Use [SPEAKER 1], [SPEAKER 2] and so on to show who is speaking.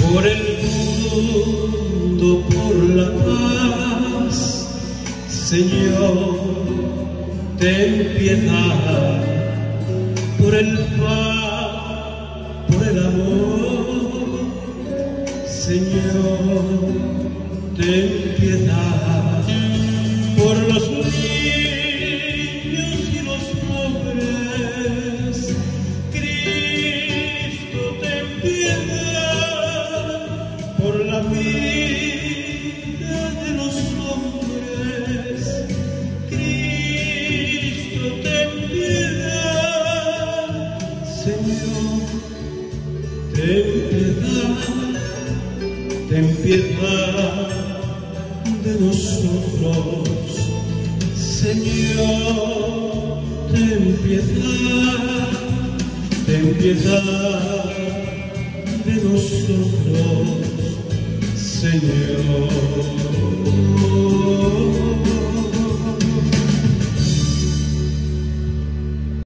[SPEAKER 1] por el mundo, por la paz, Señor, ten piedad, por el pan, por el amor, Señor, ten piedad. Piedad, ten piedad de nosotros. Señor, ten piedad, ten piedad de nosotros, Señor.